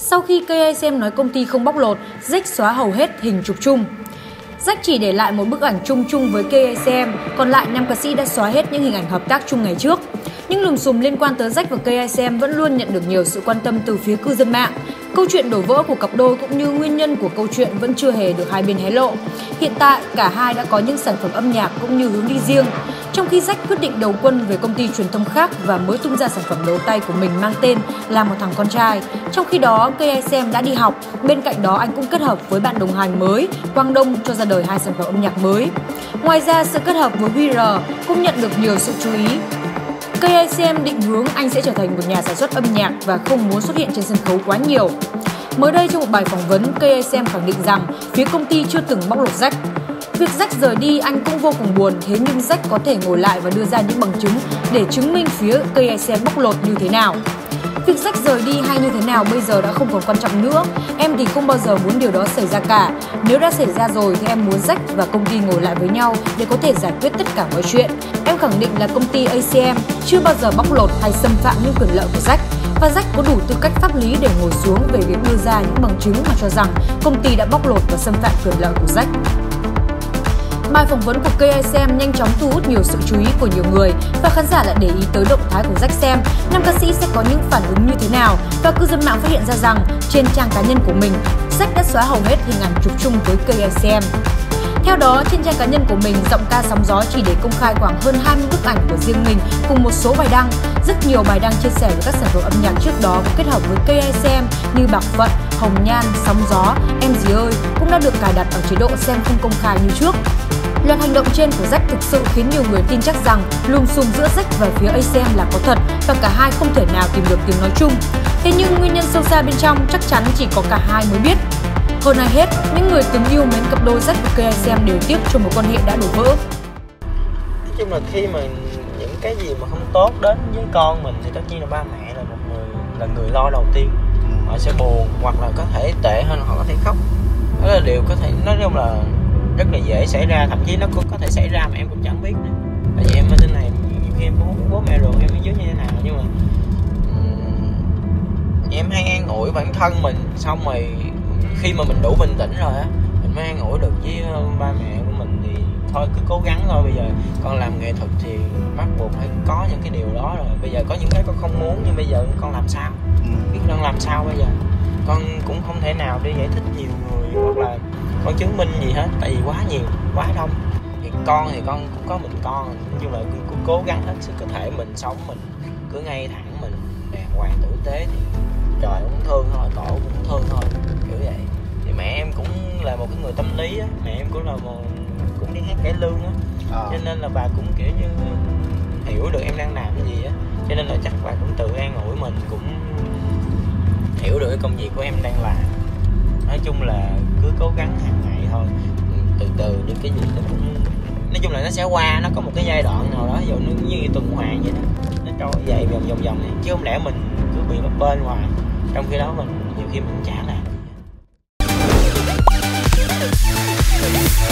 Sau khi KSM nói công ty không bóc lột, Jack xóa hầu hết hình chụp chung. Jack chỉ để lại một bức ảnh chung chung với KSM, còn lại nam ca sĩ đã xóa hết những hình ảnh hợp tác chung ngày trước. Những lùm xùm liên quan tới Jack và KSM vẫn luôn nhận được nhiều sự quan tâm từ phía cư dân mạng. Câu chuyện đổ vỡ của cặp đôi cũng như nguyên nhân của câu chuyện vẫn chưa hề được hai bên hé lộ. Hiện tại, cả hai đã có những sản phẩm âm nhạc cũng như hướng đi riêng. Trong khi Jack quyết định đầu quân về công ty truyền thông khác và mới tung ra sản phẩm đầu tay của mình mang tên là một thằng con trai. Trong khi đó, KSM đã đi học, bên cạnh đó anh cũng kết hợp với bạn đồng hành mới, Quang Đông cho ra đời hai sản phẩm âm nhạc mới. Ngoài ra, sự kết hợp với VR cũng nhận được nhiều sự chú ý KICM định hướng anh sẽ trở thành một nhà sản xuất âm nhạc và không muốn xuất hiện trên sân khấu quá nhiều. Mới đây trong một bài phỏng vấn, KSM khẳng định rằng phía công ty chưa từng bóc lột Jack. Việc Jack rời đi anh cũng vô cùng buồn, thế nhưng Jack có thể ngồi lại và đưa ra những bằng chứng để chứng minh phía KSM bóc lột như thế nào. Việc sách rời đi hay như thế nào bây giờ đã không còn quan trọng nữa. Em thì không bao giờ muốn điều đó xảy ra cả. Nếu đã xảy ra rồi thì em muốn sách và công ty ngồi lại với nhau để có thể giải quyết tất cả mọi chuyện. Em khẳng định là công ty ACM chưa bao giờ bóc lột hay xâm phạm những quyền lợi của sách và Jack có đủ tư cách pháp lý để ngồi xuống về việc đưa ra những bằng chứng mà cho rằng công ty đã bóc lột và xâm phạm quyền lợi của Jack. Bài phỏng vấn của KSM nhanh chóng thu hút nhiều sự chú ý của nhiều người và khán giả lại để ý tới động thái của Jack xem nam ca sĩ sẽ có những phản ứng như thế nào và cư dân mạng phát hiện ra rằng trên trang cá nhân của mình, Jack đã xóa hầu hết hình ảnh chụp chung với KSM. Theo đó, trên trang cá nhân của mình, giọng ca sóng gió chỉ để công khai khoảng hơn 20 bức ảnh của riêng mình cùng một số bài đăng. Rất nhiều bài đăng chia sẻ với các sản phẩm âm nhạc trước đó có kết hợp với KSM như Bạc Phận, Hồng Nhan, Sóng Gió, Em gì ơi cũng đã được cài đặt ở chế độ xem không công khai như trước. Loạt hành động trên của Jack thực sự khiến nhiều người tin chắc rằng lùm xùm giữa Jack và phía ACM là có thật và cả hai không thể nào tìm được tiếng nói chung. Thế nhưng nguyên nhân sâu xa bên trong chắc chắn chỉ có cả hai mới biết. Hơn ai hết, những người từng yêu mến cặp đôi Jack và KSM đều tiếc cho một quan hệ đã đổ vỡ. Nói chung là khi mà những cái gì mà không tốt đến với con mình thì tất nhiên là ba mẹ là một người là người lo đầu tiên họ sẽ buồn hoặc là có thể tệ hơn họ có thể khóc. Đó là điều có thể nói chung là rất là dễ xảy ra thậm chí nó cũng có thể xảy ra mà em cũng chẳng biết nữa. Tại vì em ở trên này nhiều khi em cũng không biết bố mẹ ruột em ở dưới như thế nào nhưng mà um, em hay an ủi bản thân mình xong rồi khi mà mình đủ bình tĩnh rồi á mình mới an ủi được với ba mẹ của mình thì thôi cứ cố gắng thôi. Bây giờ con làm nghệ thuật thì bắt buộc phải có những cái điều đó rồi. Bây giờ có những cái con không muốn nhưng bây giờ con làm sao? Ừ. biết con làm sao bây giờ? Con cũng không thể nào đi giải thích nhiều người hoặc là con chứng minh gì hết tại vì quá nhiều quá đông. Thì con thì con cũng có mình con nói chung là cứ, cứ cố gắng hết sức có thể mình sống mình cứ ngay thẳng mình đàng hoàng tử tế một cái người tâm lý á mẹ em cũng là một cũng đi hát cải lương á. Ờ. cho nên là bà cũng kiểu như hiểu được em đang làm cái gì á. Cho nên là chắc bà cũng tự an ủi mình cũng hiểu được cái công việc của em đang làm. Nói chung là cứ cố gắng hàng ngày thôi. Ừ, từ từ những cái gì nó cũng nói chung là nó sẽ qua nó có một cái giai đoạn nào đó ví dụ nó như tuần hoàn vậy đó nó trôi vậy vòng vòng vòng này. Chứ không lẽ mình cứ bị bấp bên hoài trong khi đó mình nhiều khi mình chả làm Thank